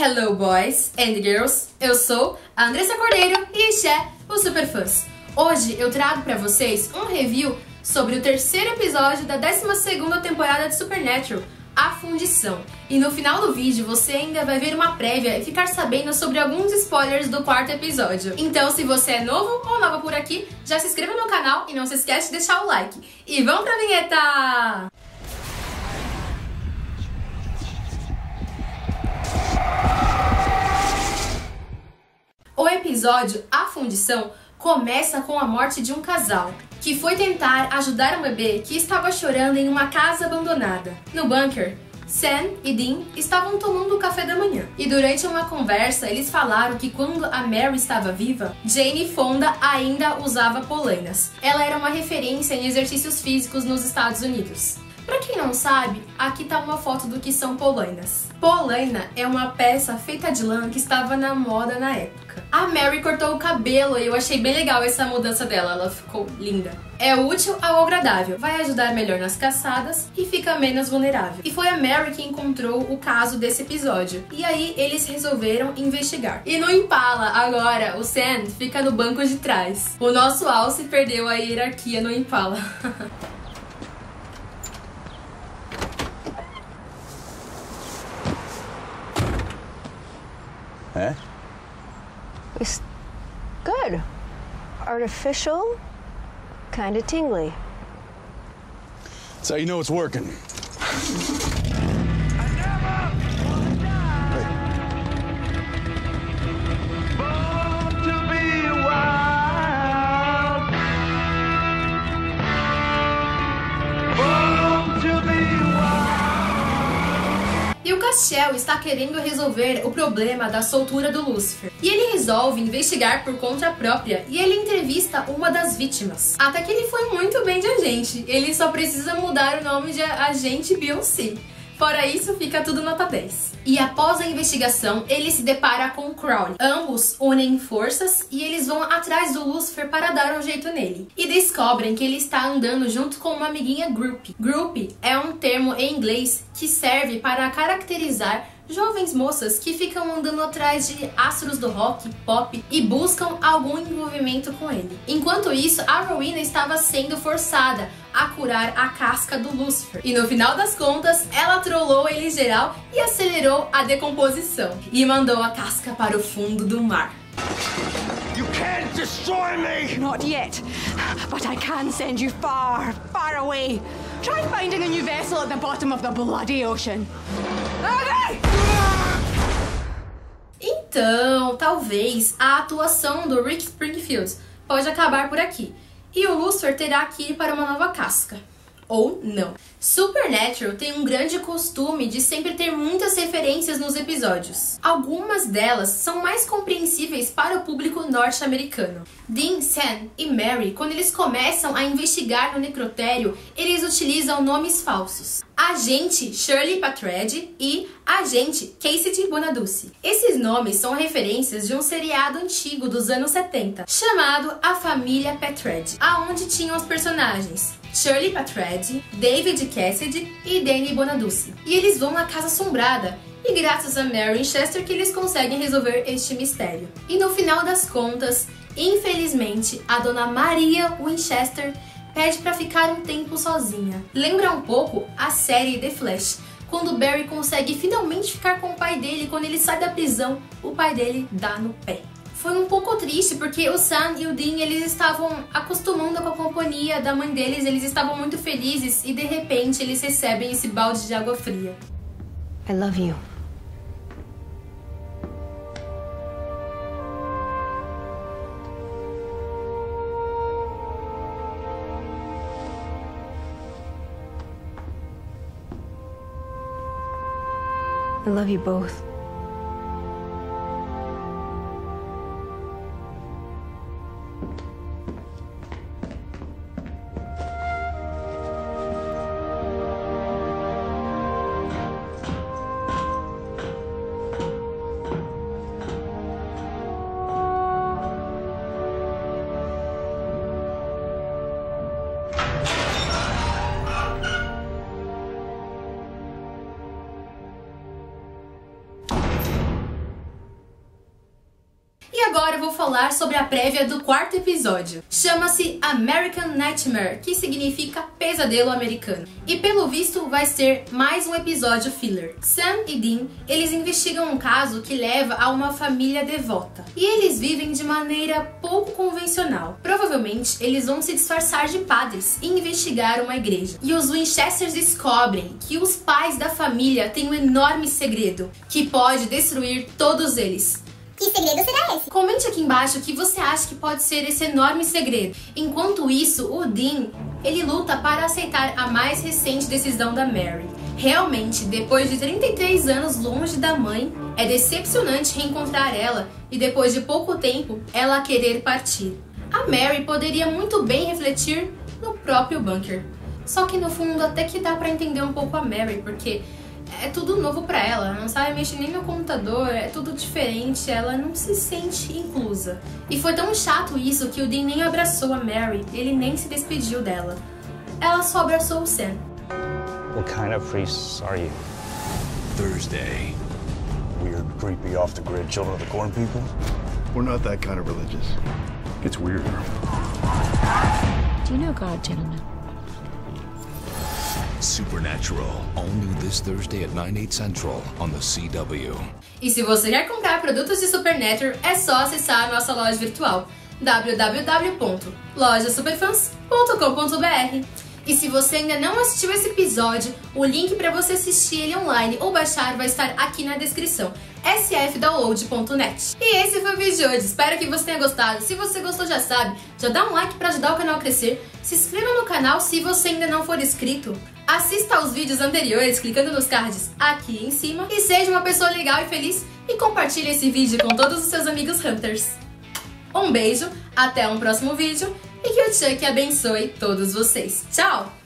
Hello, boys and girls! Eu sou a Andressa Cordeiro e este é o Superfãs. Hoje eu trago para vocês um review sobre o terceiro episódio da 12ª temporada de Supernatural, A Fundição. E no final do vídeo você ainda vai ver uma prévia e ficar sabendo sobre alguns spoilers do quarto episódio. Então se você é novo ou nova por aqui, já se inscreva no canal e não se esquece de deixar o like. E vamos pra vinheta! Episódio A Fundição começa com a morte de um casal que foi tentar ajudar um bebê que estava chorando em uma casa abandonada. No bunker, Sam e Dean estavam tomando café da manhã e durante uma conversa eles falaram que quando a Mary estava viva, Jane Fonda ainda usava polainas. Ela era uma referência em exercícios físicos nos Estados Unidos. Pra quem não sabe, aqui tá uma foto do que são polainas. Polaina é uma peça feita de lã que estava na moda na época. A Mary cortou o cabelo e eu achei bem legal essa mudança dela, ela ficou linda. É útil ao agradável, vai ajudar melhor nas caçadas e fica menos vulnerável. E foi a Mary que encontrou o caso desse episódio. E aí eles resolveram investigar. E no Impala, agora, o Sam fica no banco de trás. O nosso Alce perdeu a hierarquia no Impala. good. Artificial, kind of tingly. That's how you know it's working. Castiel está querendo resolver o problema da soltura do Lúcifer. E ele resolve investigar por conta própria e ele entrevista uma das vítimas. Até que ele foi muito bem de agente. Ele só precisa mudar o nome de agente Beyoncé. Fora isso, fica tudo nota 10. E após a investigação, ele se depara com Crowley. Ambos unem forças e eles vão atrás do Lucifer para dar um jeito nele. E descobrem que ele está andando junto com uma amiguinha Groupie. Groupie é um termo em inglês que serve para caracterizar jovens moças que ficam andando atrás de astros do rock, pop e buscam algum envolvimento com ele. Enquanto isso, a Rowena estava sendo forçada a curar a casca do Lucifer. E no final das contas, ela trollou ele geral e acelerou a decomposição e mandou a casca para o fundo do mar. You can't destroy me! Not yet, but I can send you far, far away. Try finding a new vessel at the bottom of the bloody ocean. Então, talvez a atuação do Rick Springfield pode acabar por aqui. E o Lucifer terá que ir para uma nova casca. Ou não. Supernatural tem um grande costume de sempre ter muitas referências nos episódios. Algumas delas são mais compreensíveis para o público norte-americano. Dean, Sam e Mary, quando eles começam a investigar no necrotério, eles utilizam nomes falsos. Agente Shirley Patred e Agente Cassidy Bonaduce. Esses nomes são referências de um seriado antigo dos anos 70, chamado A Família Patred, aonde tinham os personagens Shirley Patred, David Cassidy e Danny Bonaduce. E eles vão na Casa Assombrada, e graças a Mary Winchester que eles conseguem resolver este mistério. E no final das contas, infelizmente, a dona Maria Winchester pede para ficar um tempo sozinha. Lembra um pouco a série The Flash, quando Barry consegue finalmente ficar com o pai dele quando ele sai da prisão, o pai dele dá no pé. Foi um pouco triste porque o Sam e o Dean eles estavam acostumando com a companhia da mãe deles, eles estavam muito felizes e de repente eles recebem esse balde de água fria. I love you. I love you both. E agora eu vou falar sobre a prévia do quarto episódio. Chama-se American Nightmare, que significa pesadelo americano. E pelo visto vai ser mais um episódio filler. Sam e Dean, eles investigam um caso que leva a uma família devota. E eles vivem de maneira pouco convencional. Provavelmente eles vão se disfarçar de padres e investigar uma igreja. E os Winchesters descobrem que os pais da família têm um enorme segredo que pode destruir todos eles. Que segredo será esse? Comente aqui embaixo o que você acha que pode ser esse enorme segredo. Enquanto isso, o Dean, ele luta para aceitar a mais recente decisão da Mary. Realmente, depois de 33 anos longe da mãe, é decepcionante reencontrar ela e depois de pouco tempo, ela querer partir. A Mary poderia muito bem refletir no próprio bunker. Só que no fundo até que dá para entender um pouco a Mary, porque é tudo novo para ela, ela não sabe mexer nem no computador, é tudo diferente, ela não se sente inclusa. E foi tão chato isso que o Dean nem abraçou a Mary, ele nem se despediu dela. Ela só abraçou o Sam. What kind of priests are you? Thursday. Weird, creepy, off the grid children of the corn people. We're not that kind of religious. Gets weirder. Do you know God, gentlemen? Supernatural, all new this Thursday at 9, 8 central on the CW. E se você quer comprar produtos de Supernatural, é só acessar a nossa loja virtual www.lojasuperfans.com.br. E se você ainda não assistiu esse episódio, o link para você assistir ele online ou baixar vai estar aqui na descrição sfdownload.net. E esse foi o vídeo de hoje, espero que você tenha gostado. Se você gostou, já sabe, já dá um like para ajudar o canal a crescer, se inscreva no canal se você ainda não for inscrito, assista aos vídeos anteriores clicando nos cards aqui em cima e seja uma pessoa legal e feliz e compartilhe esse vídeo com todos os seus amigos Hunters. Um beijo, até um próximo vídeo e que o Chuck abençoe todos vocês. Tchau!